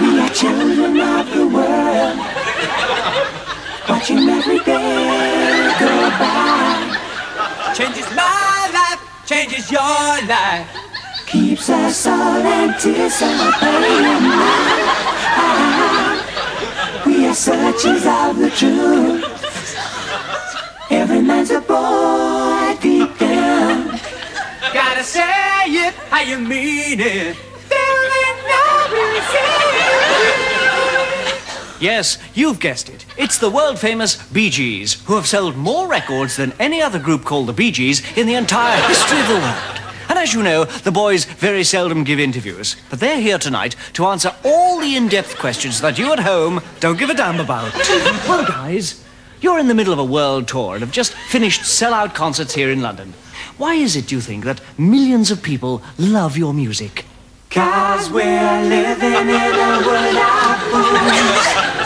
We are children of the world, watching every day go by. Changes my life, changes your life. Keeps us all anticipating. We are searchers of the truth. How you mean it. Yes, you've guessed it. It's the world famous Bee Gees, who have sold more records than any other group called the Bee Gees in the entire history of the world. And as you know, the boys very seldom give interviews. But they're here tonight to answer all the in depth questions that you at home don't give a damn about. well, guys, you're in the middle of a world tour and have just finished sell-out concerts here in London. Why is it, do you think, that millions of people love your music? Cause we're living in a world of.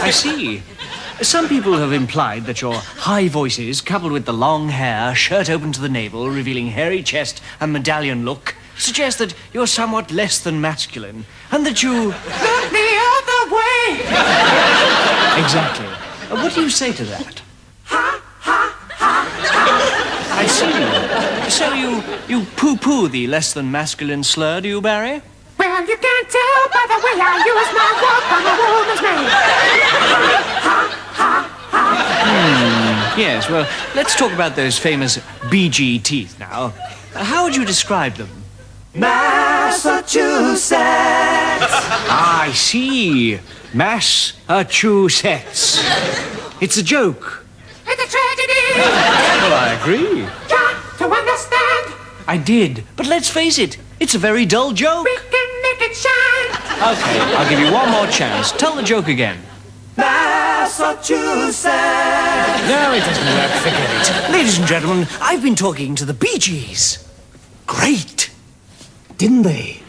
I see. Some people have implied that your high voices, coupled with the long hair, shirt open to the navel, revealing hairy chest and medallion look, suggest that you're somewhat less than masculine, and that you. Look the other way. Exactly. What do you say to that? I see. So you you poo-poo the less than masculine slur, do you, Barry? Well, you can't tell by the way I use my walk. I'm a woman's man. Hmm, yes. Well, let's talk about those famous Bee Gee teeth now. How would you describe them? Massachusetts. I see. Massachusetts. It's a joke. It's a tragedy. Well, I agree. Got to understand. I did. But let's face it, it's a very dull joke. We can make it shine. Okay, I'll give you one more chance. Tell the joke again. Massachusetts. No, it doesn't work. Forget it. Ladies and gentlemen, I've been talking to the Bee Gees. Great. Didn't they?